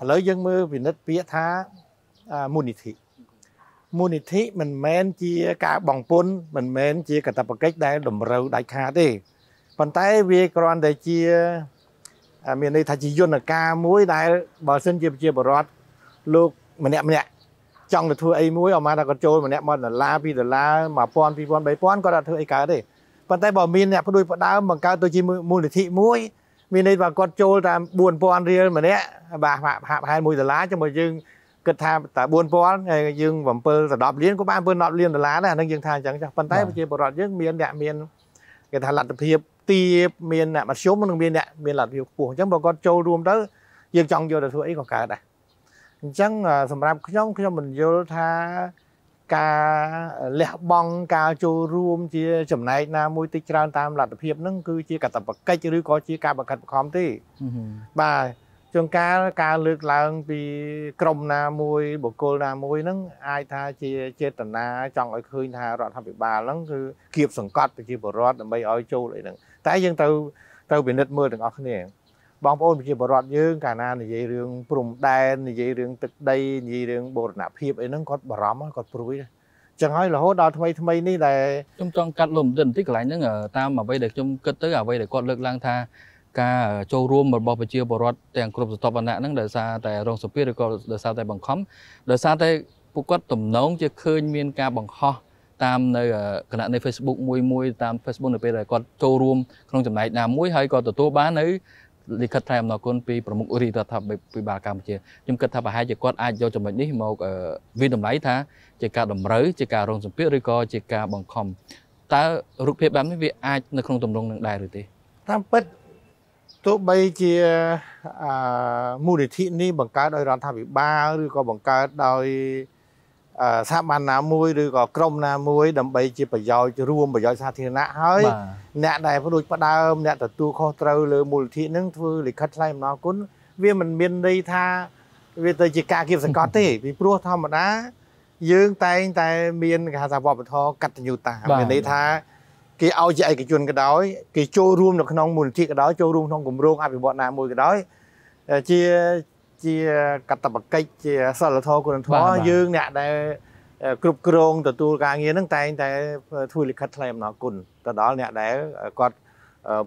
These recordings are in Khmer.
ឥឡូវយើងមើលពិនិត្យពាក្យថាមូលនិធិមូលនិធិមិនមែនជាការបងពុនមិនមែនជាកតបកិច្ចដែលតម្រូវដាច់ខាតទេប៉ុន្តែវាគ្រាន់តែជាមានន័យថាជាយន្តការមួយដែលបើសិនជាប្រជាបរតលោកម្នាក់ម្នាក់ចង់ទៅធ្វើអីមួយអមថាគាត់ចូលម្នាក់1ដុល្លារ2ដុល្លារ1000 2000 3000គាត់អត់ធ្វើអីកើតទេប៉ុន្តែបើមានអ្នកផ្ដួចផ្ដើមបង្កើតទៅជាមូលនិធិមួយ មានន័យថាគាត់ចូលតាម4000រៀលម្នាក់បាទហាក់ប្រហែល1ដុល្លារចាំមកយើងគិតថាតែ4000ហើយយើង7ទៅ10លានក៏បាន7លានដុល្លារដែរអានឹងយើងថាអញ្ចឹងចាស់ប៉ុន្តែប្រជាពលរដ្ឋយើងមានអ្នកមានគេថាលទ្ធភាពទៀបមានអ្នកមធ្យមនិងមានអ្នកមានលទ្ធភាពខ្ពស់អញ្ចឹងបើគាត់ចូលរួមទៅយើងចង់យកទៅធ្វើអីក៏កើតដែរអញ្ចឹងសម្រាប់ខ្ញុំខ្ញុំមិនយល់ថា ការលះបង់ការចូលរួមជាចំណែកណាមួយតិចច្រើនតាមលទ្ធភាពហ្នឹងគឺជាកតបកិច្ចឬក៏ជាការបង្ខិតបង្ខំទេបាទជួនកាលការលើកឡើងពីក្រមណាមួយបុគ្គលណាមួយហ្នឹងអាចថាជាចេតនាចង់ឲ្យឃើញថារដ្ឋាភិបាលហ្នឹងគឺគៀបសង្កត់ប្រជាពលរដ្ឋដើម្បីឲ្យចូលអីហ្នឹងតែយើងទៅទៅពិនិត្យមើលទាំងអស់គ្នា បងប្អូនប្រជាពលរដ្ឋយើងកាលណានិយាយរឿងព្រំដែននិយាយរឿងទឹកដីនិយាយរឿងបូរណភាពអីហ្នឹងគាត់បារម្ភគាត់ព្រួយចឹងហើយរហូតដល់ថ្មីថ្មីនេះដែលខ្ញុំចង់កាត់លំបន្តិចកន្លែងហ្នឹងតាមអ្វីដែលខ្ញុំគិតទៅអ្វីដែលគាត់លើកឡើងថាការចូលរួមរបស់ប្រជាពលរដ្ឋទាំងគ្រប់ស្រទាប់វណ្ណៈហ្នឹងដោយសារតែរងសម្ពាធឬក៏ដោយសារតែបង្ខំដោយសារតែពួកគាត់ទំនងជាឃើញមានការបង្ហោះតាមនៅគណៈនៃ Facebook មួយមួយតាម Facebook នៅពេលដែលគាត់ចូលរួមក្នុងចំណែកណាមួយហើយក៏ទទួលបាននៅ លិខិតថ្លែងអំណរគុណពីប្រមុខរាជរដ្ឋាភិបាលកម្ពុជាខ្ញុំគិតថាប្រហែលជាគាត់អាចយកចំណុចនេះមកវិតម្លៃថាជាការតម្រូវជាការរងសម្ពាធឬក៏ជាការបង្ខំតើរូបភាពបែបនេះវាអាចនៅក្នុងទម្រង់នឹងដែរឬទេតាមពិតទោះបីជាមូលនិធិនេះបង្កើតដោយរដ្ឋាភិបាលឬក៏បង្កើតដោយ ស្ថាប័នណាមួយឬក៏ក្រុមណាមួយដើម្បីជាប្រយោជន៍រួមប្រយោជន៍សាធារណៈហើយអ្នកដែលផ្ដួចផ្ដើមអ្នកទទួលខុសត្រូវលើមូលនិធិនឹងធ្វើលិខិតថ្លែងអំណរគុណវាមិនមានន័យថាវាទៅជាការគៀបសង្កត់ទេពីព្រោះធម្មតា យើងតែងតែមានគេហៅថាវប្បធម៌កតញ្ញូតាមានន័យថាគេឲ្យជាឯកជនក៏ដោយគេចូលរួមនៅក្នុងមូលនិធិក៏ដោយចូលរួមក្នុងគម្រោងអភិវឌ្ឍណាមួយក៏ដោយជា ជាកតបកិច្ចជាសិលធម៌គុណធម៌យើងអ្នកដែលគ្រប់គ្រងទទួលការងារហ្នឹងតែងតែធ្វើលិខិតថ្លែងអំណរគុណទៅដល់អ្នកដែលគាត់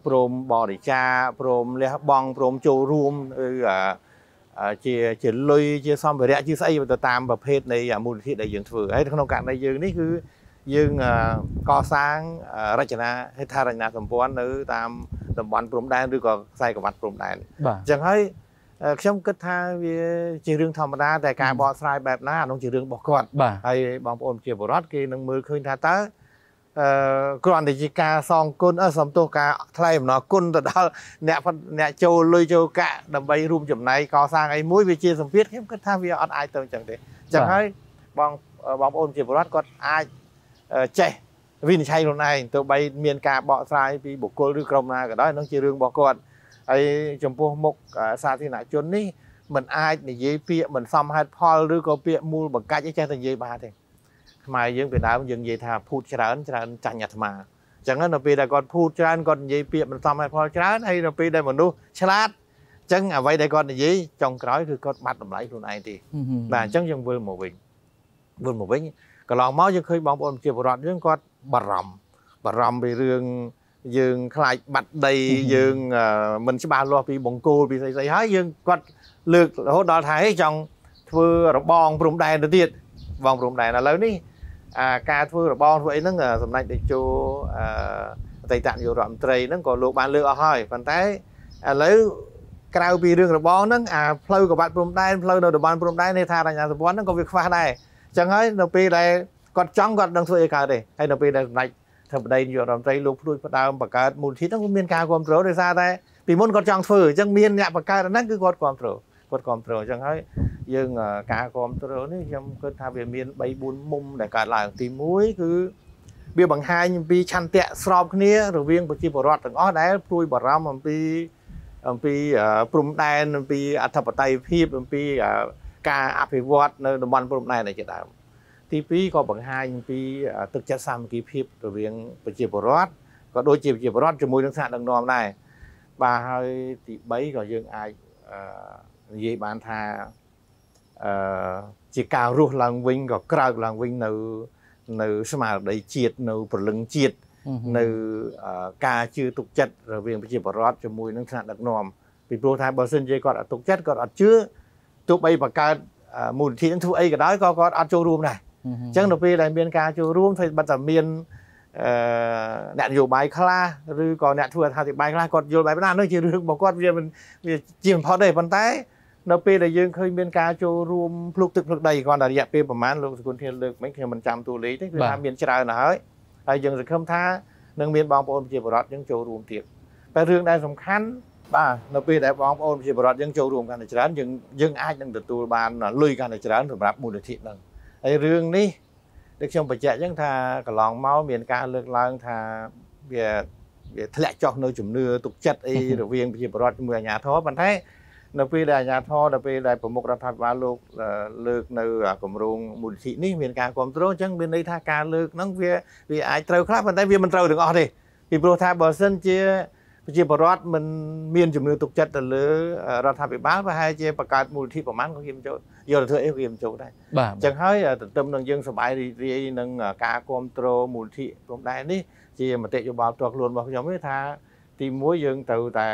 ព្រមបរិច្ចាព្រមលះបង់ព្រមចូលរួមឬជាជាលុយជាសម្ភារៈជាស្អីទៅតាមប្រភេទនៃមូលនិធិដែលយើងធ្វើហើយក្នុងករណីយើងនេះគឺយើងកសាងរចនាហេដ្ឋារចនាសម្ព័ន្ធនៅតាមតំបន់ព្រំដែនឬក៏ខ្សែក្រវ៉ាត់ព្រំដែនអញ្ចឹងហើយ ខ្ញុំគិតថាវាជារឿងធម្មតាតែការបកស្រាយបែបណាអានោះជារឿងរបស់គាត់ហើយបងប្អូនជាបរដ្ឋគេនឹងមើលឃើញថាតើអឺគ្រាន់តែជាការសងគុណអឺសំទោសការថ្លែងអំណរគុណទៅដល់អ្នកអ្នកចូលលុយចូលកាក់ដើម្បីរួមចំណែកកសាងអីមួយវាជាសម្ពាធខ្ញុំគិតថាវាអត់អាចទៅអញ្ចឹងទេអញ្ចឹងហើយបងបងប្អូនជាបរដ្ឋគាត់អាចចេះវិនិច្ឆ័យខ្លួនឯងទោះបីមានការបកស្រាយពីបុគ្គលឬក្រុមណាក៏ដោយនោះជារឿងរបស់គាត់ ហើយចំពោះមុខសាធារណជននេះมันអាចនិយាយពាក្យមិនសមហេតុផលឬក៏ពាក្យមូលបង្កាច់អីចេះតែនិយាយបានទេខ្មែរយើងពីដើមយើងនិយាយថាភូតច្រើនច្រើនចាញ់អាត្មាអញ្ចឹងនៅពេលដែលគាត់ភូតច្រើនគាត់និយាយពាក្យមិនសមហេតុផលច្រើនហើយនៅពេលដែលមនុស្សឆ្លាតអញ្ចឹងអ្វីដែលគាត់និយាយចុងក្រោយគឺគាត់បាត់តម្លៃខ្លួនឯងទេបាទអញ្ចឹងយើងវិលមកវិញវិលមកវិញកន្លងមកយើងឃើញបងប្អូនប្រជាពលរដ្ឋយើងគាត់បារម្ភបារម្ភពីរឿង យើងខ្លាចបាត់ដីយើងមិនច្បាស់លាស់ពីបង្គោលពីស្អីស្អីហើយយើងគាត់លើករហូតដល់ថាហេចង់ធ្វើរបងព្រំដែនទៅទៀតបងព្រំដែនឥឡូវនេះអាការធ្វើរបងធ្វើអីហ្នឹងសម្ដេចតេជោអអតីតនាយករដ្ឋមន្ត្រីហ្នឹងក៏លោកបានលើកអស់ហើយប៉ុន្តែឥឡូវក្រៅពីរឿងរបងហ្នឹងអាផ្លូវក្បាត់ព្រំដែនផ្លូវនៅតំបន់ព្រំដែននៃថារញ្ញាសម្ព័ន្ធហ្នឹងក៏វាខ្វះដែរអញ្ចឹងហើយនៅពេលដែលគាត់ចង់គាត់នឹងធ្វើអីកើតទេហើយនៅពេលដែលសម្ដេច ធិបតីនាយករដ្ឋមន្ត្រីលោកព្រួយផ្ដើមបង្កើតមូលនិធិហ្នឹងមានការគ្រប់គ្រងដោយសារតែពីមុនគាត់ចង់ធ្វើអញ្ចឹងមានអ្នកបង្កើតហ្នឹងគឺគាត់គ្រប់គ្រងគាត់គ្រប់គ្រងអញ្ចឹងហើយយើងការគ្រប់គ្រងនេះខ្ញុំគិតថាវាមាន3 4មុំដែលកើតឡើងទី1គឺវាបង្ហាញអំពីឆន្ទៈស្របគ្នារវាងប្រជាពលរដ្ឋទាំងអស់ដែលព្រួយបារម្ភអំពីអំពីព្រំដែនអំពីអធិបតេយ្យភាពអំពីការអភិវឌ្ឍនៅតំបន់ព្រំដែនឯជាដើម ទី2ក៏បង្ហាញពីទឹកចិត្តសាមគ្គីភាពរវាងប្រជាពលរដ្ឋក៏ដូចជាប្រជាពលរដ្ឋជាមួយនឹងថ្នាក់ដឹកនាំដែរបាទហើយទី3ក៏យើងអាចនិយាយបានថាអឺជាការរស់ឡើងវិញក៏ក្រើកឡើងវិញនៅនៅស្មារតីជាតិនៅព្រលឹងជាតិនៅការជឿទុកចិត្តរវាងប្រជាពលរដ្ឋជាមួយនឹងថ្នាក់ដឹកនាំពីព្រោះថាបើសិនជាគាត់អត់ទុកចិត្តគាត់អត់ជឿទោះបីបង្កើតមូលនិធិនឹងធ្វើអីក៏ដោយក៏គាត់អត់ចូលរួមដែរ អញ្ចឹងនៅពេលដែលមានការចូលរួមធ្វើបាត់តែមានអឺអ្នកនយោបាយខ្លះឬក៏អ្នកធ្វើអធិប្បាយខ្លះគាត់យល់បែបណានោះជារឿងរបស់គាត់វាមិនវាជាមិនផុតទេប៉ុន្តែនៅពេលដែលយើងឃើញមានការចូលរួមភ្លុកទឹកភ្លុកដីគ្រាន់តែរយៈពេលប្រហែលលោកសគុណធានលើកមិញខ្ញុំមិនចាំតួលេខទេគឺថាមានច្រើនណាស់ហើយហើយយើងសង្ឃឹមថានឹងមានបងប្អូនប្រជាពលរដ្ឋយើងចូលរួមទៀតតែរឿងដែលសំខាន់បាទនៅពេលដែលបងប្អូនប្រជាពលរដ្ឋយើងចូលរួមកាន់តែច្រើនយើងយើងអាចនឹងទទួលបានលុយកាន់តែច្រើនសម្រាប់មូលនិធិហ្នឹង ហើយរឿងនេះដូចខ្ញុំបញ្ជាក់អញ្ចឹងថាកន្លងមកមានការលើកឡើងថាវាវាធ្លាក់ចុះនៅជំនឿទុកចិត្តអីរវាងប្រជាពលរដ្ឋជាមួយអាជ្ញាធរប៉ុន្តែនៅពេលដែលអាជ្ញាធរនៅពេលដែលប្រមុខរដ្ឋាភិបាលលោកលើកនៅគម្រោងមូលនិធិនេះមានការគ្រប់គ្រងអញ្ចឹងមានន័យថាការលើកហ្នឹងវាវាអាចត្រូវខ្លះប៉ុន្តែវាមិនត្រូវទាំងអស់ទេពីព្រោះថាបើសិនជា ប្រជាពលរដ្ឋមិនមានជំនឿទុកចិត្តទៅលើរដ្ឋាភិបាលប្រហែលជាបង្កើតមូលនិធិប្រមាណក៏គេមិនចូលយកទៅធ្វើអីគេមិនចូលដែរបាទអញ្ចឹងហើយទន្ទឹមនឹងយើងសប្បាយរីករាយនឹងការគ្រប់គ្រងមូលនិធិព្រំដែននេះជាមតិយោបល់ផ្ទាល់ខ្លួនរបស់ខ្ញុំទេថាទី1យើងត្រូវតែ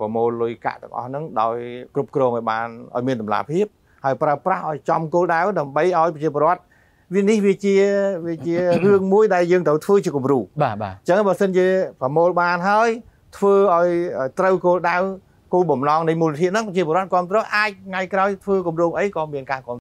ប្រមូលលុយកាក់ទាំងអស់ហ្នឹងដោយគ្រប់គ្រងឲ្យបានឲ្យមានតម្លាភាពហើយប្រើប្រាស់ឲ្យចំគោលដៅដើម្បីឲ្យប្រជាពលរដ្ឋវានេះវាជាវាជារឿងមួយដែលយើងត្រូវធ្វើជាគំរូបាទបាទអញ្ចឹងបើសិនជាប្រមូលបានហើយ ធ្វើឲ្យត្រូវគោលដៅគោលបំណងនៃមូលនិធិហ្នឹងប្រជាពលរដ្ឋគ្រប់គ្រងអាចថ្ងៃក្រោយធ្វើគម្រោងអីក៏មានការគ្រប់